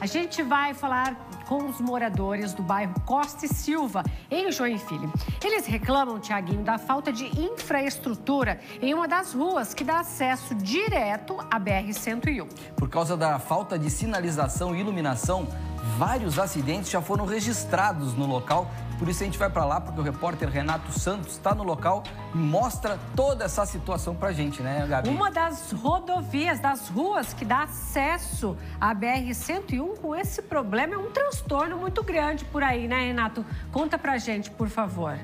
A gente vai falar com os moradores do bairro Costa e Silva, em Joinville. Eles reclamam, Tiaguinho, da falta de infraestrutura em uma das ruas que dá acesso direto à BR-101. Por causa da falta de sinalização e iluminação, vários acidentes já foram registrados no local por isso a gente vai para lá, porque o repórter Renato Santos está no local e mostra toda essa situação para a gente, né, Gabi? Uma das rodovias, das ruas que dá acesso à BR-101 com esse problema é um transtorno muito grande por aí, né, Renato? Conta para a gente, por favor.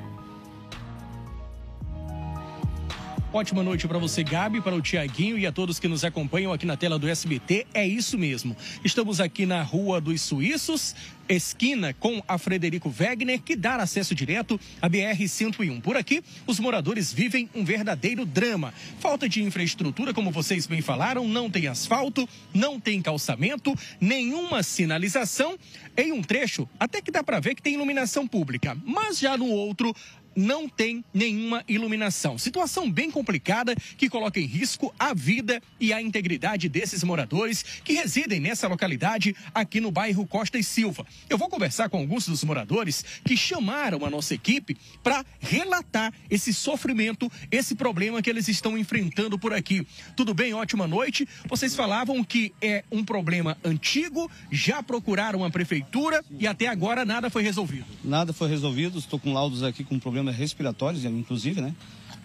Ótima noite para você, Gabi, para o Tiaguinho e a todos que nos acompanham aqui na tela do SBT. É isso mesmo. Estamos aqui na Rua dos Suíços, esquina com a Frederico Wegner, que dá acesso direto à BR-101. Por aqui, os moradores vivem um verdadeiro drama. Falta de infraestrutura, como vocês bem falaram, não tem asfalto, não tem calçamento, nenhuma sinalização. Em um trecho, até que dá para ver que tem iluminação pública, mas já no outro, não tem nenhuma iluminação. Situação bem complicada que coloca em risco a vida e a integridade desses moradores que residem nessa localidade aqui no bairro Costa e Silva. Eu vou conversar com alguns dos moradores que chamaram a nossa equipe para relatar esse sofrimento, esse problema que eles estão enfrentando por aqui. Tudo bem? Ótima noite. Vocês falavam que é um problema antigo, já procuraram a prefeitura e até agora nada foi resolvido. Nada foi resolvido. Estou com laudos aqui com problema problemas respiratórios, inclusive, né?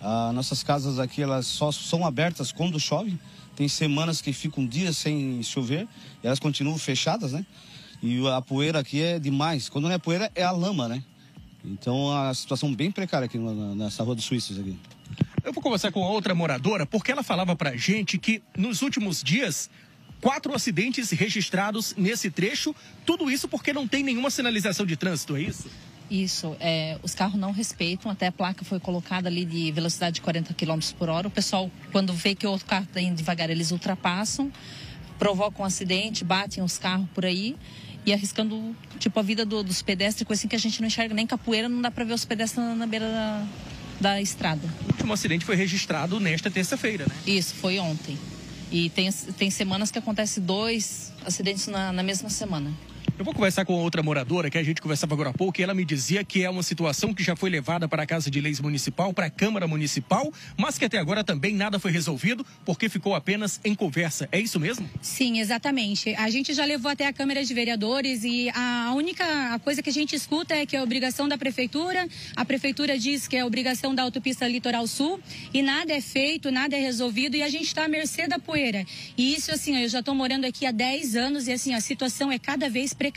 Ah, nossas casas aqui, elas só são abertas quando chove. Tem semanas que ficam dias sem chover e elas continuam fechadas, né? E a poeira aqui é demais. Quando não é poeira, é a lama, né? Então, a situação bem precária aqui nessa rua dos Suíços aqui. Eu vou conversar com outra moradora, porque ela falava pra gente que nos últimos dias quatro acidentes registrados nesse trecho. Tudo isso porque não tem nenhuma sinalização de trânsito, é isso? Isso, é, os carros não respeitam, até a placa foi colocada ali de velocidade de 40 km por hora. O pessoal, quando vê que o outro carro está indo devagar, eles ultrapassam, provocam um acidente, batem os carros por aí e arriscando tipo a vida do, dos pedestres, coisa assim que a gente não enxerga nem capoeira, não dá para ver os pedestres na, na beira da, da estrada. O último acidente foi registrado nesta terça-feira, né? Isso, foi ontem. E tem, tem semanas que acontece dois acidentes na, na mesma semana. Eu vou conversar com outra moradora que a gente conversava agora há pouco e ela me dizia que é uma situação que já foi levada para a Casa de Leis Municipal, para a Câmara Municipal, mas que até agora também nada foi resolvido porque ficou apenas em conversa. É isso mesmo? Sim, exatamente. A gente já levou até a Câmara de Vereadores e a única coisa que a gente escuta é que é obrigação da Prefeitura. A Prefeitura diz que é obrigação da Autopista Litoral Sul e nada é feito, nada é resolvido e a gente está à mercê da poeira. E isso, assim, eu já estou morando aqui há 10 anos e, assim, a situação é cada vez precária.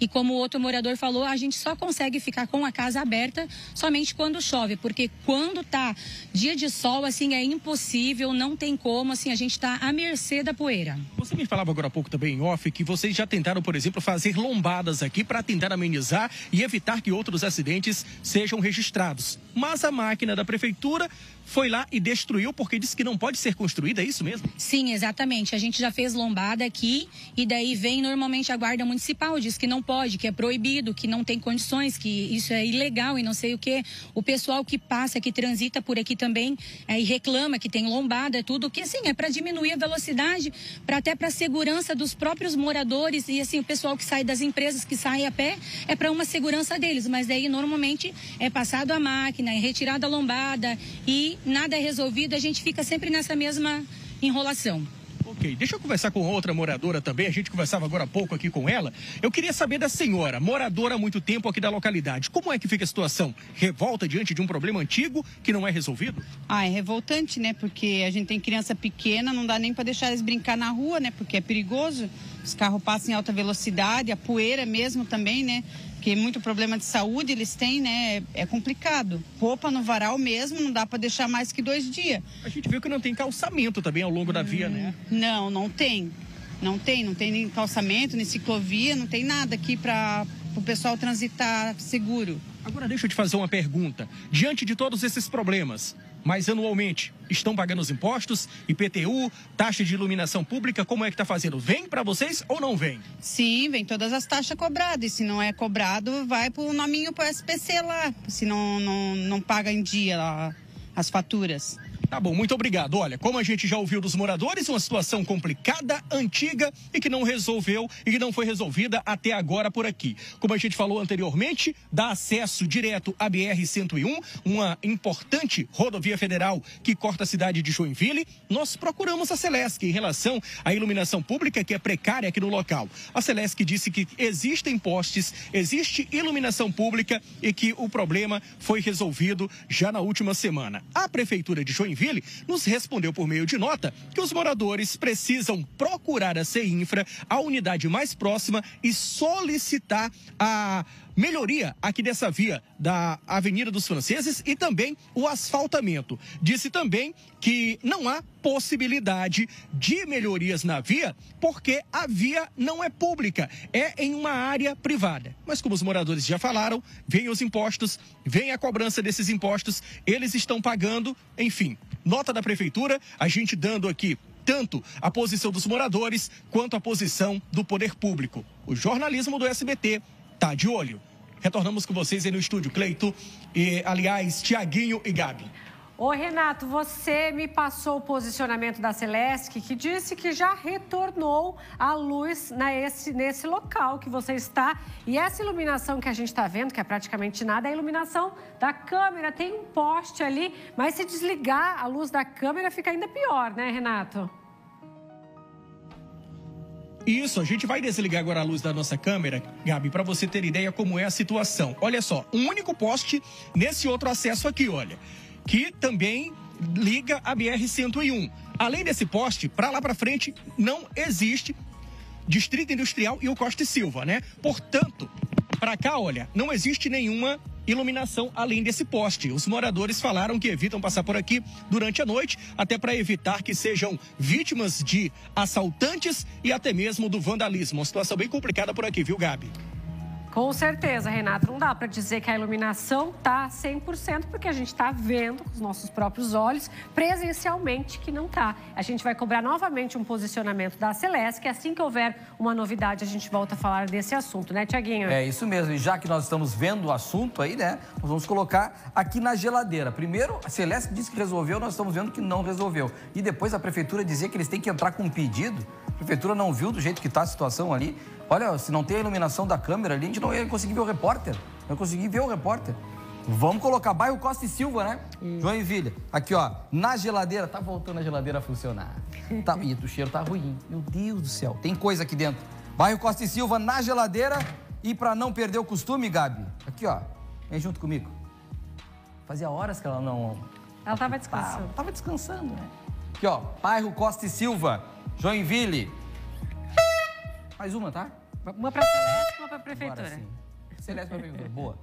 E como o outro morador falou, a gente só consegue ficar com a casa aberta somente quando chove, porque quando tá dia de sol, assim, é impossível, não tem como, assim, a gente está à mercê da poeira. Você me falava agora há pouco também em off que vocês já tentaram, por exemplo, fazer lombadas aqui para tentar amenizar e evitar que outros acidentes sejam registrados. Mas a máquina da prefeitura foi lá e destruiu porque disse que não pode ser construída, é isso mesmo? Sim, exatamente. A gente já fez lombada aqui e daí vem normalmente a guarda municipal, diz que não pode, que é proibido, que não tem condições, que isso é ilegal e não sei o que. O pessoal que passa, que transita por aqui também é, e reclama que tem lombada, tudo que assim é para diminuir a velocidade, para até para a segurança dos próprios moradores e assim o pessoal que sai das empresas que sai a pé é para uma segurança deles, mas daí normalmente é passado a máquina, é retirada a lombada e nada é resolvido, a gente fica sempre nessa mesma enrolação. Ok, deixa eu conversar com outra moradora também. A gente conversava agora há pouco aqui com ela. Eu queria saber da senhora, moradora há muito tempo aqui da localidade. Como é que fica a situação? Revolta diante de um problema antigo que não é resolvido? Ah, é revoltante, né? Porque a gente tem criança pequena, não dá nem para deixar eles brincar na rua, né? Porque é perigoso. Os carros passam em alta velocidade, a poeira mesmo também, né? porque muito problema de saúde eles têm, né? É complicado. Roupa no varal mesmo não dá para deixar mais que dois dias. A gente viu que não tem calçamento também ao longo da via, né? Não, não tem. Não tem, não tem nem calçamento, nem ciclovia, não tem nada aqui para o pessoal transitar seguro. Agora deixa eu te fazer uma pergunta. Diante de todos esses problemas, mas anualmente estão pagando os impostos, IPTU, taxa de iluminação pública, como é que está fazendo? Vem para vocês ou não vem? Sim, vem todas as taxas cobradas. E se não é cobrado, vai para o nominho para o SPC lá, se não, não, não paga em dia lá as faturas. Tá bom, muito obrigado. Olha, como a gente já ouviu dos moradores, uma situação complicada, antiga e que não resolveu e que não foi resolvida até agora por aqui. Como a gente falou anteriormente, dá acesso direto à BR-101, uma importante rodovia federal que corta a cidade de Joinville. Nós procuramos a Celesc em relação à iluminação pública que é precária aqui no local. A Celesc disse que existem postes, existe iluminação pública e que o problema foi resolvido já na última semana. A prefeitura de Joinville Joinville, nos respondeu por meio de nota que os moradores precisam procurar a CEINFRA, a unidade mais próxima, e solicitar a melhoria aqui dessa via da Avenida dos Franceses e também o asfaltamento. Disse também que não há possibilidade de melhorias na via porque a via não é pública, é em uma área privada. Mas como os moradores já falaram, vem os impostos, vem a cobrança desses impostos, eles estão pagando, enfim. Nota da prefeitura, a gente dando aqui tanto a posição dos moradores quanto a posição do poder público. O jornalismo do SBT tá de olho. Retornamos com vocês aí no estúdio, Cleito e, aliás, Tiaguinho e Gabi. Ô Renato, você me passou o posicionamento da Celeste, que disse que já retornou a luz nesse, nesse local que você está. E essa iluminação que a gente está vendo, que é praticamente nada, é a iluminação da câmera. Tem um poste ali, mas se desligar a luz da câmera fica ainda pior, né, Renato? Isso, a gente vai desligar agora a luz da nossa câmera, Gabi, para você ter ideia como é a situação. Olha só, um único poste nesse outro acesso aqui, olha, que também liga a BR-101. Além desse poste, para lá para frente não existe Distrito Industrial e o Costa e Silva, né? Portanto, para cá, olha, não existe nenhuma iluminação além desse poste. Os moradores falaram que evitam passar por aqui durante a noite, até para evitar que sejam vítimas de assaltantes e até mesmo do vandalismo. Uma situação bem complicada por aqui, viu, Gabi? Com certeza, Renato. Não dá para dizer que a iluminação está 100%, porque a gente está vendo com os nossos próprios olhos, presencialmente, que não está. A gente vai cobrar novamente um posicionamento da Celeste, que assim que houver uma novidade, a gente volta a falar desse assunto, né, Tiaguinho? É isso mesmo. E já que nós estamos vendo o assunto aí, né, nós vamos colocar aqui na geladeira. Primeiro, a Celeste disse que resolveu, nós estamos vendo que não resolveu. E depois a prefeitura dizia que eles têm que entrar com um pedido. A prefeitura não viu do jeito que está a situação ali. Olha, se não tem a iluminação da câmera ali, a gente não ia conseguir ver o repórter. Não ia conseguir ver o repórter. Vamos colocar bairro Costa e Silva, né? Hum. Joinville. Aqui, ó, na geladeira. Tá voltando a geladeira a funcionar. Tá, e o cheiro tá ruim. Meu Deus do céu. Tem coisa aqui dentro. Bairro Costa e Silva, na geladeira. E para não perder o costume, Gabi, aqui, ó. Vem junto comigo. Fazia horas que ela não... Ela tava descansando. Tava, tava descansando, né? Aqui, ó. Bairro Costa e Silva, Joinville. Mais uma, tá? Uma para Celeste, uma para Prefeitura. Celeste para Prefeitura. Boa.